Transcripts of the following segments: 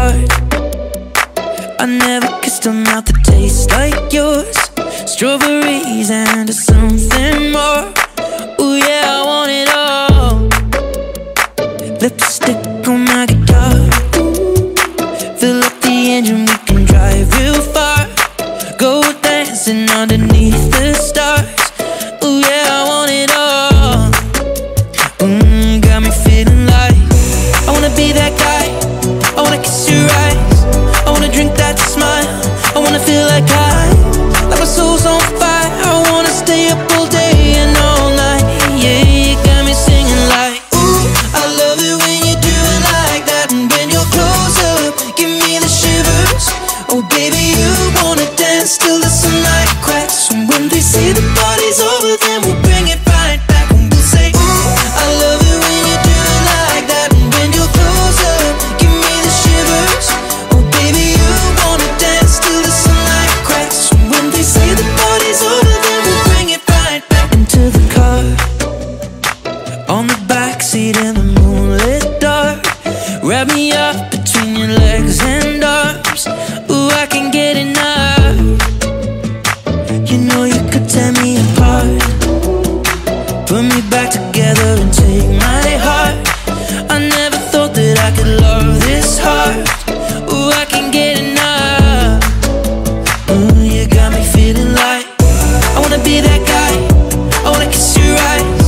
heart. I never kissed a mouth that tastes like yours. Strawberries and something more. you got me feeling like I wanna be that guy. I wanna kiss your eyes.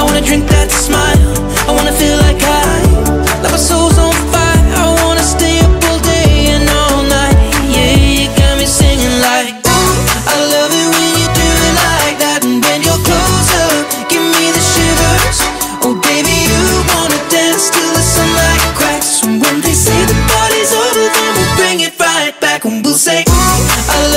I wanna drink that smile. I wanna feel like I Like my soul's on fire. I wanna stay up all day and all night. Yeah, you got me singing like I love it when you do it like that. And when you're close up, Give me the shivers. Oh baby, you wanna dance till the sunlight cracks. And when they say the party's over Then we'll bring it right back. And we'll say Ooh,